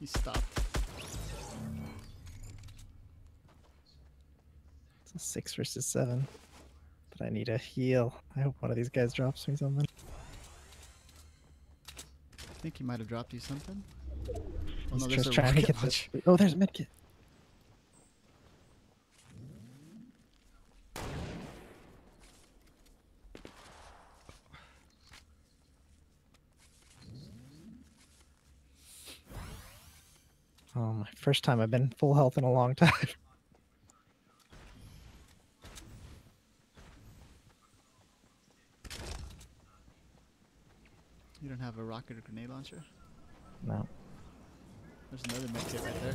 He stopped. It's a six versus seven. But I need a heal. I hope one of these guys drops me something. I think he might have dropped you something. Oh, He's no, there's just a trying to get this. Oh, there's a medkit. Oh, my first time I've been full health in a long time. You don't have a rocket or grenade launcher? no. There's another medkit right there.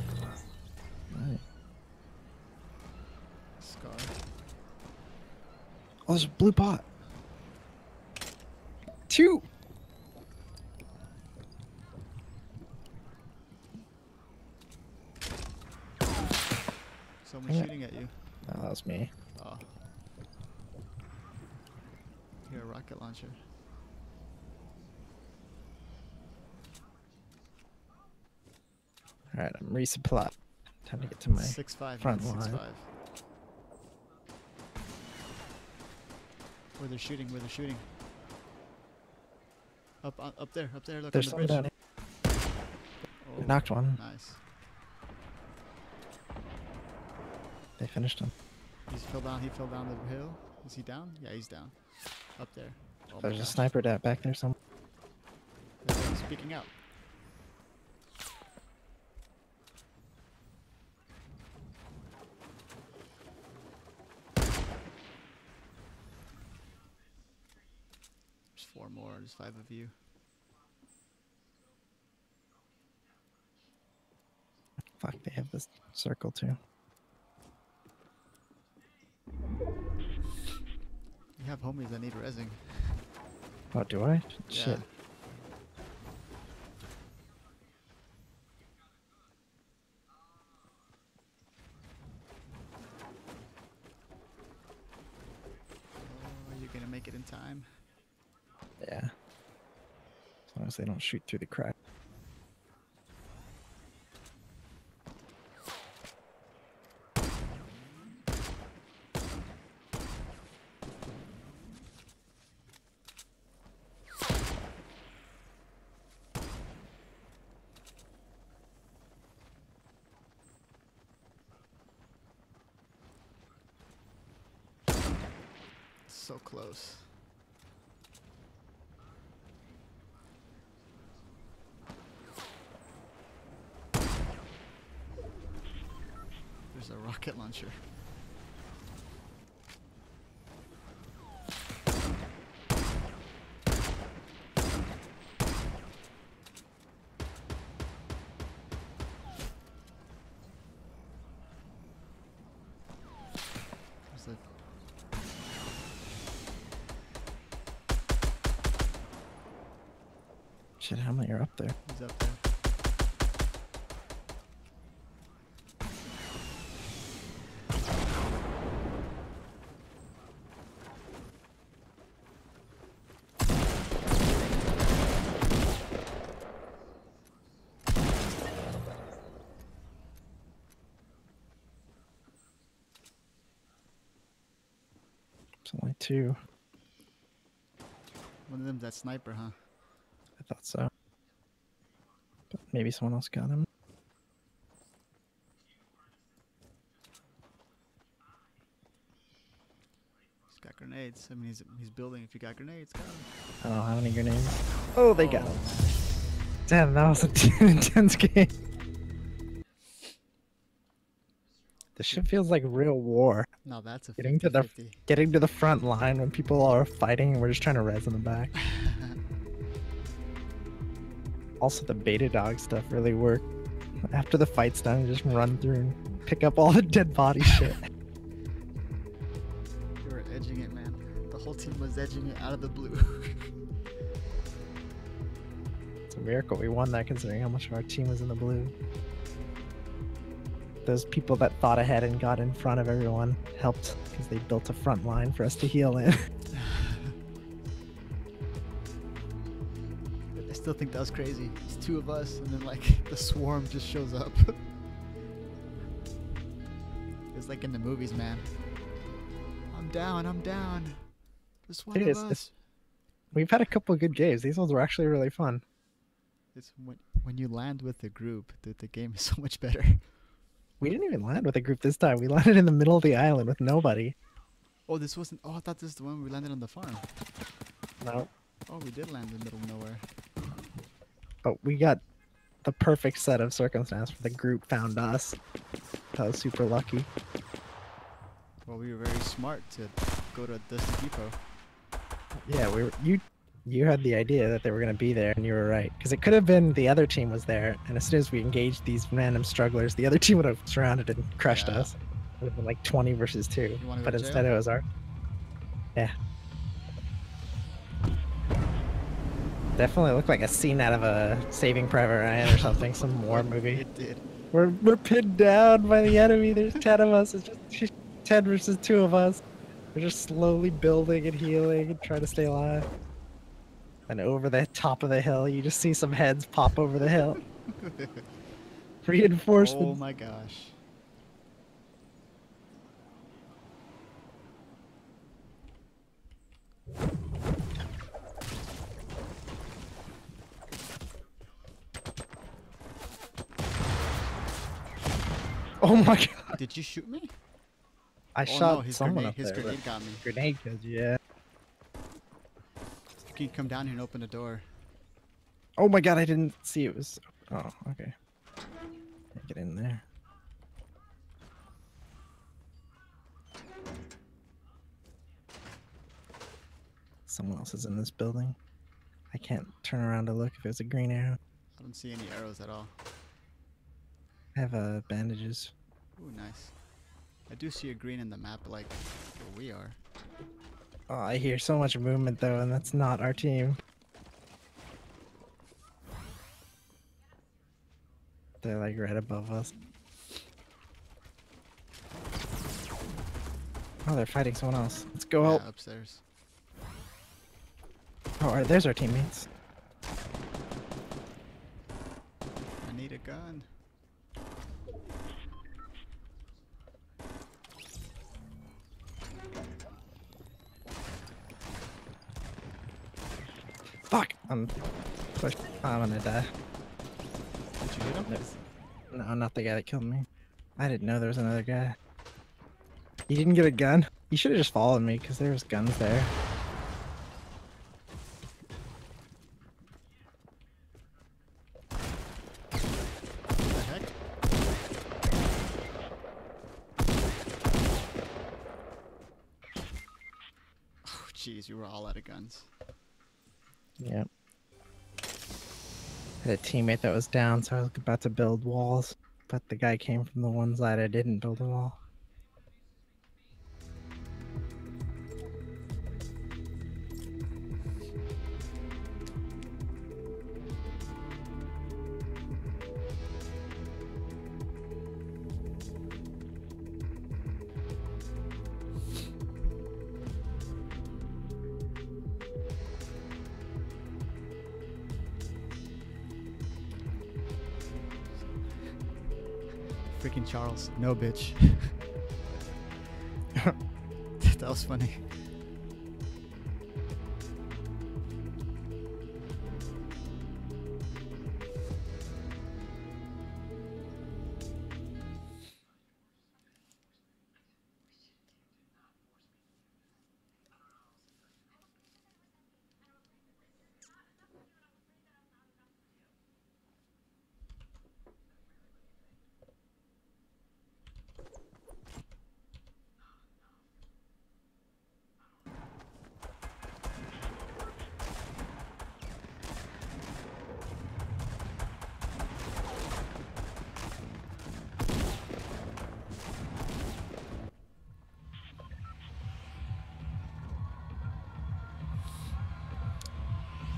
Right. Scar. Oh, there's a blue pot. Two. Someone Yeah. shooting at you. Oh, that was me. Oh. Here, a rocket launcher. All right, I'm resupply. Time to get to my. Six five. front man, six line. five. Where they're shooting? Where they're shooting? Up, up there, up there. Look There's on the bridge. down here. Oh, knocked one. Nice. They finished him. He's fell down. He fell down the hill. Is he down? Yeah, he's down. Up there. Oh There's a gosh. sniper dat back there somewhere. Speaking out. There's four more. There's five of you. Fuck, they have this circle too. You have homies that need resing. Oh, do I? Yeah. Shit. Oh, are you gonna make it in time? Yeah. As long as they don't shoot through the crack. So close. There's a rocket launcher. Shit, how many are up there? He's up there. It's only two. One of them's that sniper, huh? I thought so. But maybe someone else got him. He's got grenades. I mean, he's he's building. If you got grenades, got him. I don't have any grenades. Oh, they got Oh. him. Damn, that was an intense game. This shit feels like real war. No, that's a Getting to the 50-50. getting to the front line when people are fighting and we're just trying to res in the back. Also, the beta dog stuff really worked. After the fight's done, you just run through and pick up all the dead body shit. You were edging it, man. The whole team was edging it out of the blue. It's a miracle we won that considering how much of our team was in the blue. Those people that thought ahead and got in front of everyone helped because they built a front line for us to heal in. still think that was crazy. It's two of us, and then like the swarm just shows up. it's like in the movies, man. I'm down. I'm down. Just one It of is, us. We've had a couple of good games. These ones were actually really fun. It's when when you land with the group, the, the game is so much better. We didn't even land with a group this time. We landed in the middle of the island with nobody. Oh, this wasn't. Oh, I thought this is the one we landed on the farm. No. Oh, we did land in the middle of nowhere. But we got the perfect set of circumstance for the group found us. That was super lucky. Well, we were very smart to go to Dusty Depot. Yeah, we were you you had the idea that they were gonna be there and you were right. Because it could have been the other team was there, and as soon as we engaged these random strugglers, the other team would have surrounded and crushed Yeah. us. It would have been like twenty versus two. You wanna go But instead jail? it was our Yeah. Definitely looked like a scene out of a Saving Private Ryan or something, some war movie. It did. We're we're pinned down by the enemy. There's ten of us. It's just ten versus two of us. We're just slowly building and healing and trying to stay alive. And over the top of the hill, you just see some heads pop over the hill. Reinforcements. oh my gosh. Oh, my god! Did you shoot me? I oh shot no, his someone grenade, up his there. grenade got me. Grenade killed you, yeah. You can come down here and open the door. Oh my god! I didn't see it was. Oh, okay. Get in there. Someone else is in this building. I can't turn around to look if it's a green arrow. I don't see any arrows at all. I have uh, bandages. Ooh, nice. I do see a green in the map, like where we are. Oh, I hear so much movement though, and that's not our team. They're like right above us. Oh, they're fighting someone else. Let's go help. Upstairs. Oh, right, there's our teammates. I need a gun. Fuck! I'm push. I'm gonna die. Did you hit him? No, not the guy that killed me. I didn't know there was another guy. You didn't get a gun? You should have just followed me, because there was guns there. What the heck? Oh, jeez, you were all out of guns. Yep. Had a teammate that was down, so I was about to build walls, but the guy came from the one side I didn't build a wall. Freaking Charles. No, bitch. that was funny.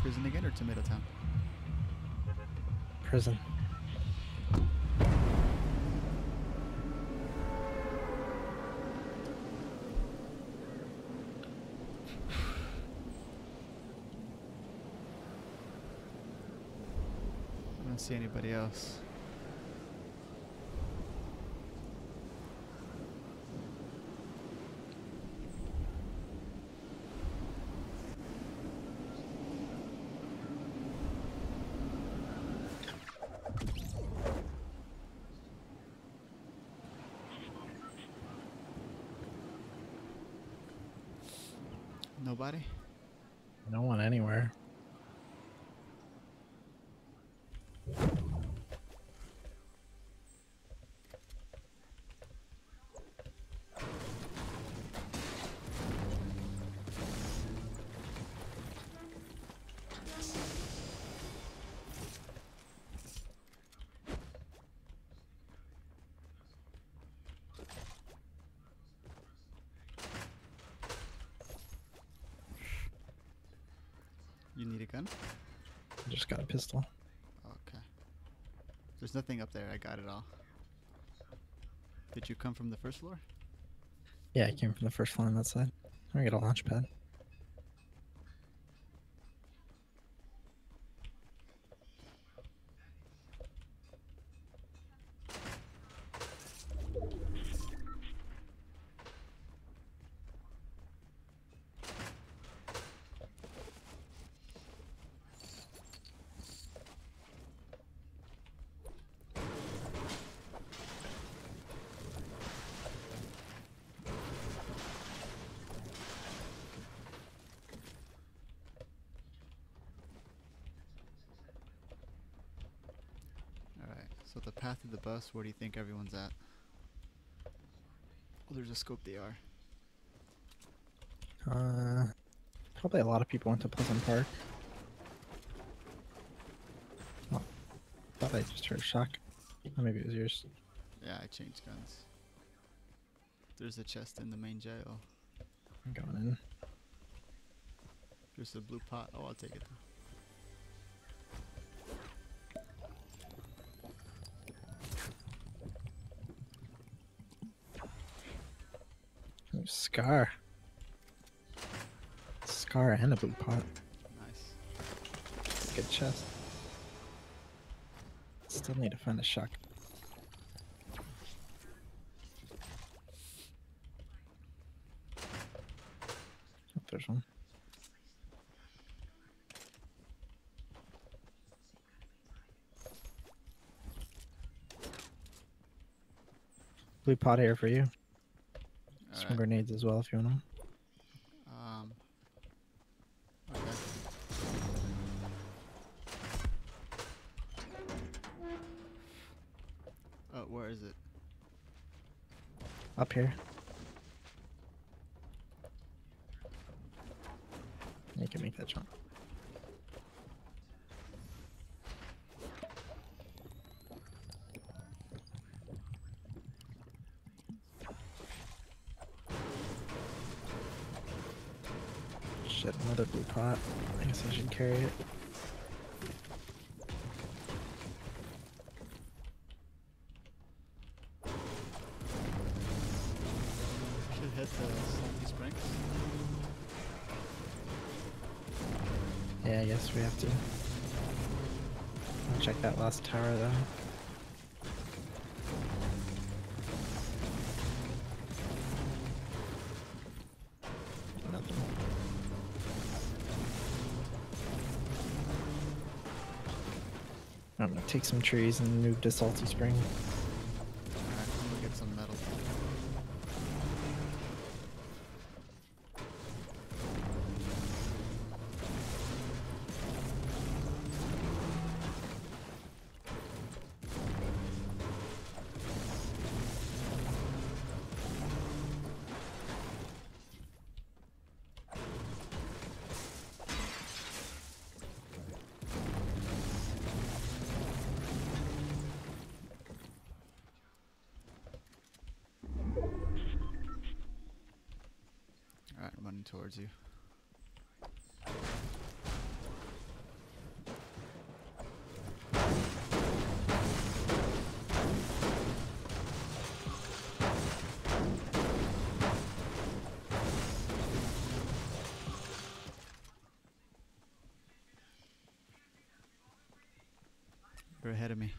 Prison again or Tomato Town? Prison. I don't see anybody else. Nobody? No one anywhere. You need a gun? I just got a pistol. Okay. There's nothing up there. I got it all. Did you come from the first floor? Yeah, I came from the first floor on that side. I got a launch pad. So the path of the bus, where do you think everyone's at? Oh, there's a scope they are. Uh, probably a lot of people went to Pleasant Park. Oh, thought I just heard a shock. Oh, maybe it was yours. Yeah, I changed guns. There's a chest in the main jail. I'm going in. There's a blue pot. Oh, I'll take it. Scar. Scar and a blue pot. Nice. Good chest. Still need to find a shock. Oh, there's one. Blue pot here for you. Some Alright. grenades as well if you want them. Um. Okay. Oh, where is it? Up here. You can make that jump. Shit, another blue pot. I guess I should carry it. Should hit the salty springs. Yeah, I guess we have to. I'll check that last tower though. Take some trees and move to Salty Spring. coming towards you. You're ahead of me.